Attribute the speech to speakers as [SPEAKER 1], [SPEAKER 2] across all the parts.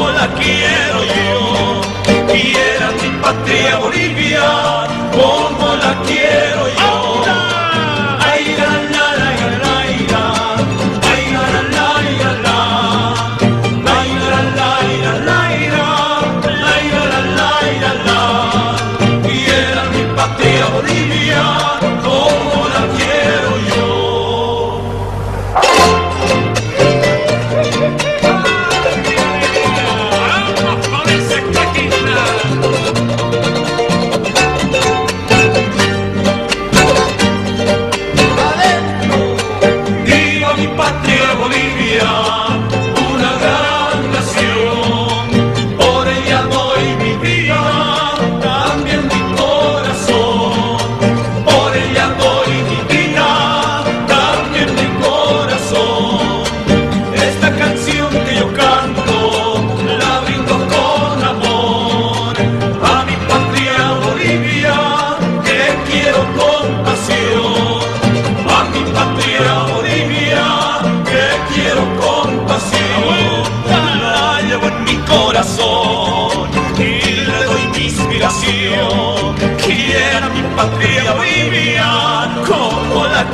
[SPEAKER 1] como la quiero.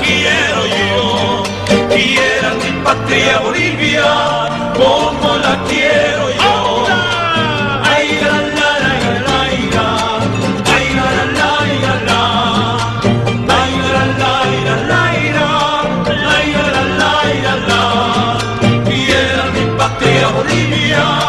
[SPEAKER 1] quiero yo, quiera mi patria Bolivia, como la quiero yo. Ay, la, la, la, la, la, ay, la, la, la, la, la, la, la, la, la, la, la, la, mi patria Bolivia.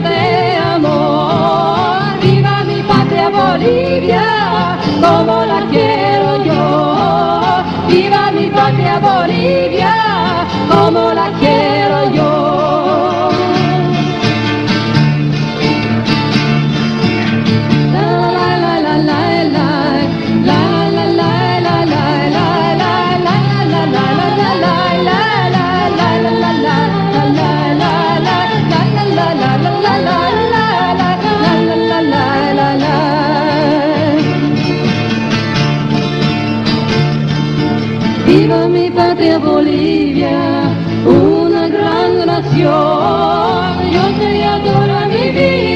[SPEAKER 2] de amor. Viva mi patria Bolivia, como la quiero yo. Viva mi patria Bolivia, como la quiero yo. patria Bolivia, una gran nación. Yo sería toda mi vida.